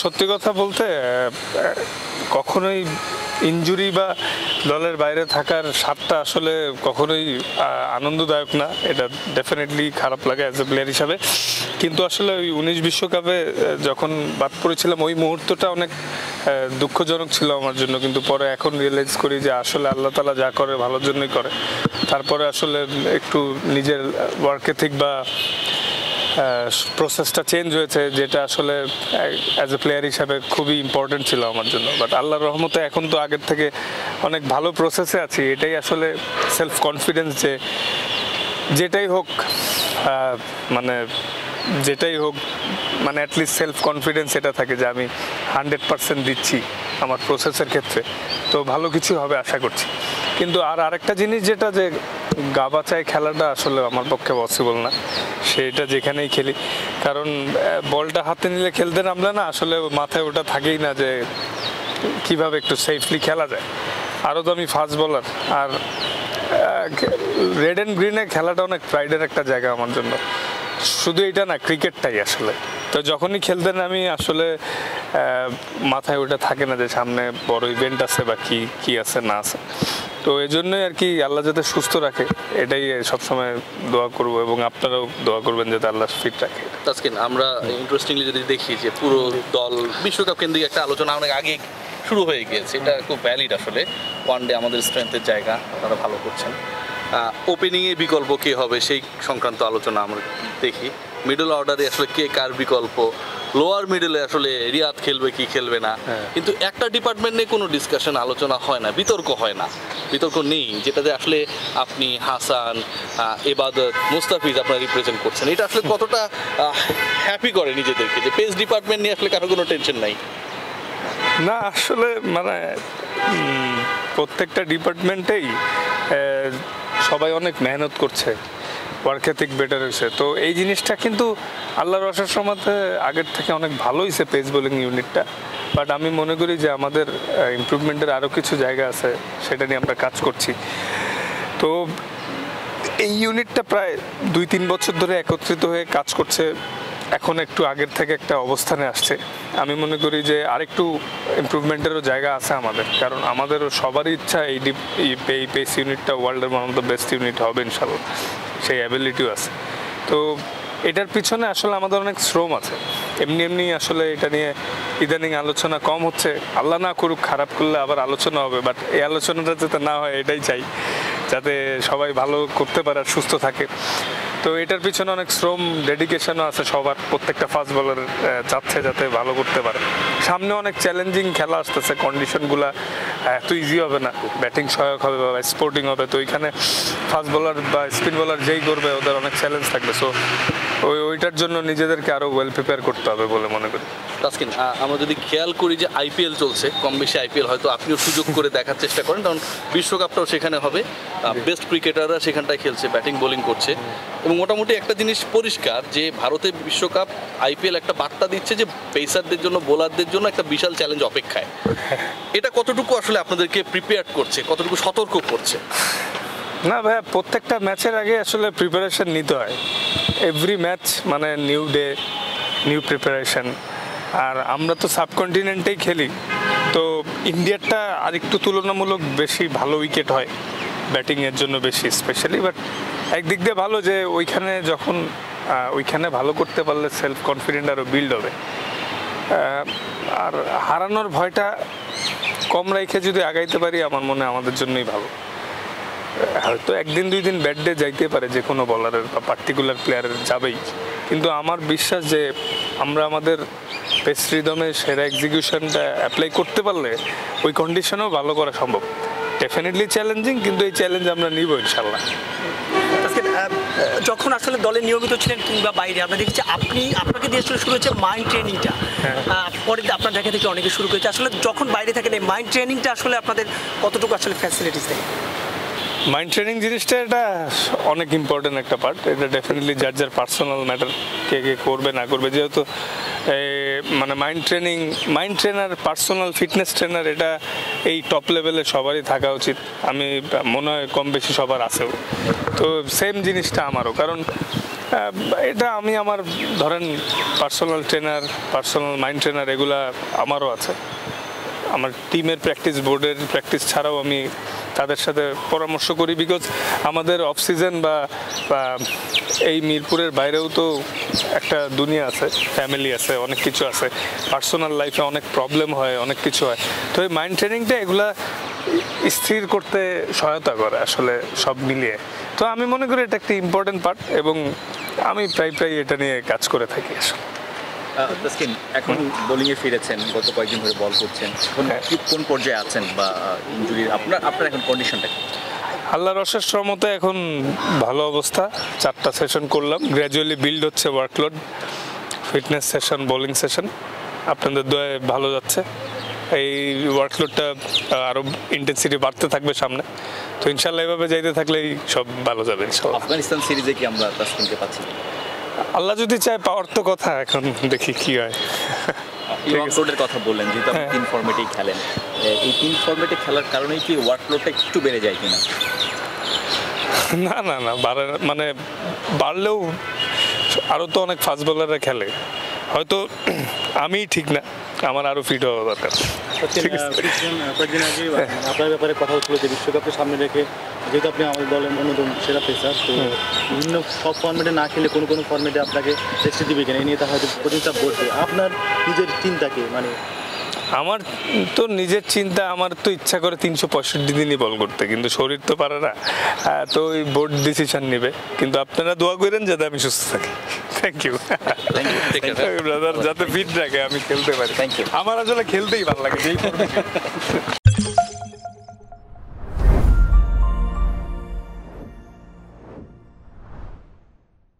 সত্যি কথা বলতে কখনোই ইনজুরি বা দলের বাইরে থাকার স্বাদটা আসলে কখনোই আনন্দদায়ক না। এটা ডেফিনেটলি খারাপ লাগে অ্যাজ এ প্লেয়ার হিসাবে। কিন্তু আসলে ওই উনিশ বিশ্বকাপে যখন বাদ পড়েছিলাম, ওই মুহূর্তটা অনেক দুঃখজনক ছিল আমার জন্য। কিন্তু পরে এখন রিয়েলাইজ করি যে আসলে আল্লাহ তালা যা করে ভালোর জন্যই করে। তারপরে আসলে একটু নিজের ওয়ার্ক বা প্রসেসটা চেঞ্জ হয়েছে, যেটা আসলে অ্যাজ এ প্লেয়ার হিসাবে খুবই ইম্পর্টেন্ট ছিল আমার জন্য। বাট আল্লাহর রহমতে এখন তো আগের থেকে অনেক ভালো প্রসেসে আছি, এটাই আসলে সেলফ কনফিডেন্স যে যেটাই হোক মানে যেটাই হোক মানে অ্যাটলিস্ট সেলফ কনফিডেন্স এটা থাকে যে আমি হান্ড্রেড পার্সেন্ট দিচ্ছি আমার প্রসেসের ক্ষেত্রে। তো ভালো কিছু হবে আশা করছি। কিন্তু আর আরেকটা জিনিস যেটা যে গাবাচায় খেলাটা আসলে আমার পক্ষে পসিবল না। সেটা যেখানেই খেলি। কারণ বলটা হাতে নিলে খেলতে নামলে না আসলে মাথায় ওটা থাকেই না যে কীভাবে একটু সেফলি খেলা যায়। আরও তো আমি fast bowler R red and গ্রিনে খেলাটা অনেক প্রাইডের একটা জায়গা আমার জন্য। শুধু এটা না ক্রিকেটটাই আসলে। তো যখনই খেলতে নামি আসলে মাথায় ওটা থাকে না যে সামনে বড় ইভেন্ট আছে বা কি কি আছে না আছে। তো এই জন্যই আর কি আল্লাহ যাতে সুস্থ রাখে এটাই সবসময় দোয়া করব এবং আপনারাও দোয়া করবেন যাতে আল্লাহ ফিট রাখে। তাসকিন আমরা ইন্টারেস্টিংলি যদি দেখি যে পুরো দল বিশ্বকাপ কেন্দ্রিক একটা আলোচনা অনেক আগে শুরু হয়ে গিয়েছে এটা খুব ভ্যালিড আসলে। ওয়ান ডে আমাদের স্ট্রেংথের জায়গা আপনারা ভালো করছেন। ওপেনিংয়ে বিকল্প কে হবে সেই সংক্রান্ত আলোচনা আমরা দেখি। মিডল অর্ডারে আসলে কে কার বিকল্প? লোয়ার মিডলে আসলে রিয়াদ খেলবে কি খেলবে না? হ্যাঁ। কিন্তু একটা ডিপার্টমেন্ট নিয়ে কোনো ডিসকাশন আলোচনা হয় না বিতর্ক হয় না। বিতর্ক নেই, যেটাতে আসলে আপনি হাসান এবাদত, মুস্তাফিজ আপনারা রিপ্রেজেন্ট করছেন। এটা আসলে কতটা হ্যাপি করে নিজেদেরকে, যে পেস ডিপার্টমেন্ট নিয়ে আসলে কারও কোনো টেনশন নাই? না, আসলে মানে প্রত্যেকটা ডিপার্টমেন্টেই সবাই অনেক মেহনত করছে ওয়ার্ক এথিক বেটার হয়েছে। তো এই জিনিসটা কিন্তু আল্লাহর রসার সমাতে আগের থেকে অনেক ভালো হয়েছে পেস বোলিং ইউনিটটা বাট আমি মনে করি যে আমাদের ইমপ্রুভমেন্টের আরও কিছু জায়গা আছে, সেটা নিয়ে আমরা কাজ করছি। তো এই ইউনিটটা প্রায় দুই তিন বছর ধরে একত্রিত হয়ে কাজ করছে, এখন একটু আগের থেকে একটা অবস্থানে আসছে। আমি মনে করি যে আরেকটু ইমপ্রুভমেন্টেরও জায়গা আছে আমাদের, কারণ আমাদেরও সবারই ইচ্ছা এই ডিপ এই পেস ইউনিটটা ওয়ার্ল্ডের one of the best unit হবে ইনশাল্লাহ, সেই অ্যাবিলিটিও আছে। তো এটার পিছনে আসলে আমাদের অনেক শ্রম আছে। এমনি এমনি আসলে এটা নিয়ে ইদানিং আলোচনা কম হচ্ছে। আল্লাহ না করুক, খারাপ করলে আবার আলোচনা হবে বাট এই আলোচনাটা যাতে না হয়, এটাই চাই। যাতে সবাই ভালো করতে পারে আর সুস্থ থাকে। তো এটার পিছনে অনেক শ্রম ডেডিকেশনও আছে সবার, প্রত্যেকটা ফাস্ট বলার যাচ্ছে যাতে ভালো করতে পারে। সামনে অনেক চ্যালেঞ্জিং খেলা আসতেছে কন্ডিশনগুলো এত ইজি হবে না। ব্যাটিং সহায়ক হবে বা স্পোর্টিং হবে। তো ওইখানে ফাস্ট বোলার বা স্পিন বোলার যেই করবে, ওদের অনেক চ্যালেঞ্জ থাকবে। সো ওই, ওইটার জন্য নিজেদেরকে আরও ওয়েল প্রিপেয়ার করতে হবে বলে মনে করি। তাসকিন আমরা যদি খেয়াল করি যে আইপিএল চলছে কম বেশি আইপিএল হয়তো আপনিও সুযোগ করে দেখার চেষ্টা করেন কারণ বিশ্বকাপটাও সেখানে হবে। বেস্ট ক্রিকেটাররা সেখানটায় খেলছে ব্যাটিং বোলিং করছে। এবং মোটামুটি একটা জিনিস পরিষ্কার যে ভারতে বিশ্বকাপ আইপিএল একটা বার্তা দিচ্ছে যে পেসারদের জন্য বোলারদের জন্য একটা বিশাল চ্যালেঞ্জ অপেক্ষায়। এটা কতটুকু আসলে আপনাদেরকে প্রিপেয়ার করছে কতটুকু সতর্ক করছে? না ভাইয়া প্রত্যেকটা ম্যাচের আগে আসলে প্রিপারেশন নিতে হয়। এভরি ম্যাচ মানে নিউ ডে নিউ প্রিপারেশন আর আমরা তো সাবকন্টিনেন্টেই খেলি। তো ইন্ডিয়ারটা আরেকটু তুলনামূলক বেশি ভালো উইকেট হয় ব্যাটিংয়ের জন্য বেশি, স্পেশালি বাট একদিক দিয়ে ভালো যে ওইখানে যখন ওইখানে ভালো করতে পারলে সেলফ কনফিডেন্ট আরও বিল্ড হবে আর হারানোর ভয়টা কম রেখে যদি আগাইতে পারি, আমার মনে আমাদের জন্যই ভালো। হয়তো একদিন দুই দিন ব্যাট ডে যাইতে পারে যে কোনো বলারের বা পার্টিকুলার প্লেয়ারের যাবেই। কিন্তু আমার বিশ্বাস যে আমরা আমাদের পেস রিদমে সেরা এক্সিকিউশনটা অ্যাপ্লাই করতে পারলে ওই কন্ডিশনেও ভালো করা সম্ভব। ডেফিনেটলি চ্যালেঞ্জিং কিন্তু এই চ্যালেঞ্জ আমরা নিব ইনশাল্লাহ। যখন আসলে দলে নিয়মিত ছিলেন কিংবা বাইরে আমরা দেখেছি আপনি আপনাকে দিয়ে আসলে শুরু হয়েছে মাইন্ড ট্রেনিংটা হ্যাঁ। পরে আপনার দেখা থেকে অনেকে শুরু করেছে। আসলে যখন বাইরে থাকেন এই মাইন্ড ট্রেনিংটা আসলে আপনাদের কতটুকু আসলে ফ্যাসিলিটিস দেয়? মাইন্ড ট্রেনিং জিনিসটা এটা অনেক ইম্পর্টেন্ট একটা পার্ট এটা ডেফিনেটলি যার যার পার্সোনাল ম্যাটার কে কে করবে না করবে যেহেতু মানে mind training mind trainer personal fitness trainer এটা এই টপ লেভেলে সবারই থাকা উচিত। আমি, মনে হয় কম বেশি সবার আছেও। তো সেম জিনিসটা আমারও। কারণ এটা আমি আমার, ধরেন personal trainer personal mind trainer এগুলা আমারও আছে। আমার টিমের প্র্যাকটিস বোর্ডের প্র্যাকটিস ছাড়াও আমি তাদের সাথে পরামর্শ করি বিকজ আমাদের অফ সিজন বা এই মিরপুরের বাইরেও তো একটা দুনিয়া আছে ফ্যামিলি আছে, অনেক কিছু আছে। পার্সোনাল লাইফে অনেক প্রবলেম হয়, অনেক কিছু হয়। তো এই মাইন্ড ট্রেনিংটা এগুলা স্থির করতে সহায়তা করে আসলে সব মিলিয়ে। তো আমি মনে করি এটা একটি ইম্পর্টেন্ট পার্ট এবং আমি প্রায় প্রায় এটা নিয়ে কাজ করে থাকি আসলে। তাসকিন এখন বোলিংয়ে ফিরেছেন গত কয়েকদিন ধরে বল করছেন। এখন হ্যাঁ। কোন পর্যায়ে আছেন বা ইনজুরির আপনার আপনার এখন কন্ডিশনটা কি? আল্লাহর অশেষ রহমতে এখন ভালো অবস্থা। চারটা সেশন করলাম। গ্র্যাজুয়ালি বিল্ড হচ্ছে workload fitness session bowling session আপনাদের দয়ে ভালো যাচ্ছে। এই ওয়ার্কলোডটা আরও ইন্টেন্সিটি বাড়তে থাকবে সামনে। তো ইনশাল্লাহ এভাবে যাইতে থাকলেই সব ভালো যাবে ইনশাল্লাহ আফগানিস্তান সিরিজে কি আমরা পাচ্ছি? আল্লাহ যদি চায় পাওয়ার তো কথা এখন দেখি কি হয়। ওয়ার্কলোডের কথা বললেন যেহেতু আপনি হ্যাঁ। তিন ফর্মেটেই খেলেন। এই তিন ফর্মেটে খেলার কারণেই কি ওয়ার্কলোডটা একটু বেড়ে যায় কিনা? না না না বাড়ে মানে বাড়লেও আরও তো অনেক ফাস্ট বোলাররা খেলে। হয়তো আমি ঠিক না আমার আরও ফিট হওয়া দরকার। কয়েকদিন আগে আপনার ব্যাপারে কথা হচ্ছিল যে বিশ্বকাপকে সামনে রেখে যেহেতু আপনি আমাদের দলের অন্যতম সেরা পেসার তো বিভিন্ন সব ফর্মেটে না খেলে কোনো কোনো ফর্মেটে আপনাকে রেস্টে দিবে কিনা? এই নিয়ে তা হয়তো প্রতিষ্ঠা বসবে আপনার নিজের চিন্তাকে মানে আমার তো নিজের চিন্তা আমার তো ইচ্ছা করে তিনশো পঁয়ষট্টি দিনই বল করতে কিন্তু শরীর তো পারে না। তো ওই বোর্ড ডিসিশন নেবে। কিন্তু আপনারা দোয়া করেন যাতে আমি সুস্থ থাকি। Thank you. ব্রাদার যাতে ফিট থাকে আমি খেলতে পারি। আমার আসলে খেলতেই ভালো লাগে।